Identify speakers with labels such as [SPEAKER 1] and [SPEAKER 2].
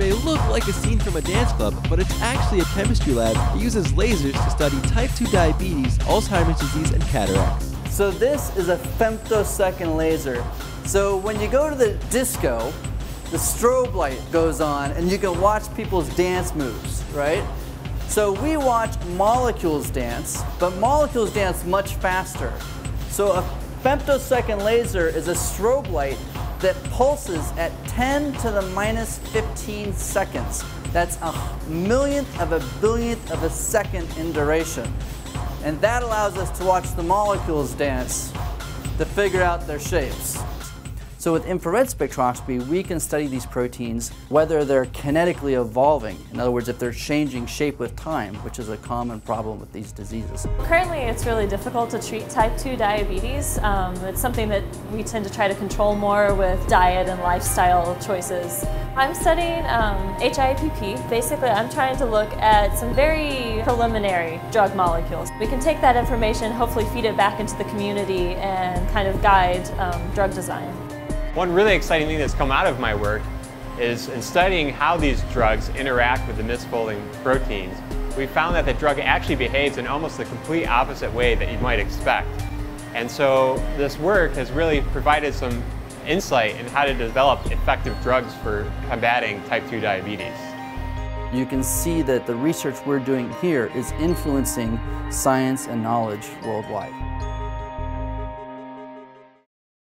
[SPEAKER 1] may look like a scene from a dance club, but it's actually a chemistry lab that uses lasers to study type 2 diabetes, Alzheimer's disease, and cataracts.
[SPEAKER 2] So this is a femtosecond laser. So when you go to the disco, the strobe light goes on and you can watch people's dance moves, right? So we watch molecules dance, but molecules dance much faster. So a femtosecond laser is a strobe light that pulses at 10 to the minus 15 seconds. That's a millionth of a billionth of a second in duration. And that allows us to watch the molecules dance to figure out their shapes. So with infrared spectroscopy, we can study these proteins whether they're kinetically evolving. In other words, if they're changing shape with time, which is a common problem with these diseases.
[SPEAKER 3] Currently, it's really difficult to treat type 2 diabetes. Um, it's something that we tend to try to control more with diet and lifestyle choices. I'm studying um, HIPP. Basically, I'm trying to look at some very preliminary drug molecules. We can take that information, hopefully feed it back into the community and kind of guide um, drug design.
[SPEAKER 4] One really exciting thing that's come out of my work is in studying how these drugs interact with the misfolding proteins, we found that the drug actually behaves in almost the complete opposite way that you might expect. And so this work has really provided some insight in how to develop effective drugs for combating type 2 diabetes.
[SPEAKER 2] You can see that the research we're doing here is influencing science and knowledge worldwide.